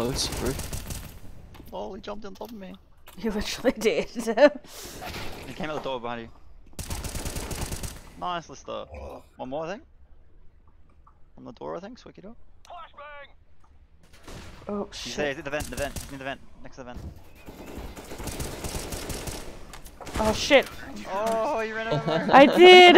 close, bro. Oh, he jumped on top of me. You literally did. He came out the door behind you. Nice, Lister. One more, I think. On the door, I think. Swicky door. oh He's there. shit. He's at the vent. The vent. He's near the vent. Next to the vent. Oh shit. Oh, you ran over. I did.